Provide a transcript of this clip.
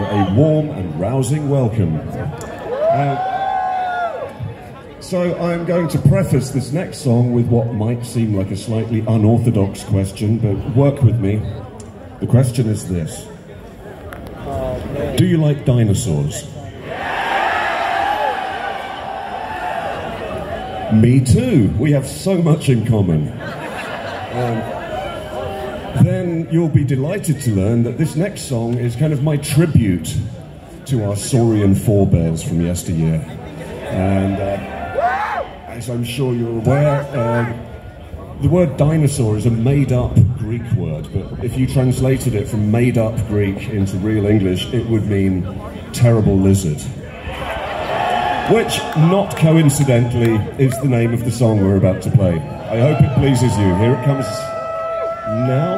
a warm and rousing welcome. Uh, so I'm going to preface this next song with what might seem like a slightly unorthodox question, but work with me. The question is this Do you like dinosaurs? Me too. We have so much in common. Um, you'll be delighted to learn that this next song is kind of my tribute to our saurian forebears from yesteryear. And uh, as I'm sure you're aware, uh, the word dinosaur is a made up Greek word, but if you translated it from made up Greek into real English, it would mean terrible lizard which, not coincidentally, is the name of the song we're about to play. I hope it pleases you. Here it comes now.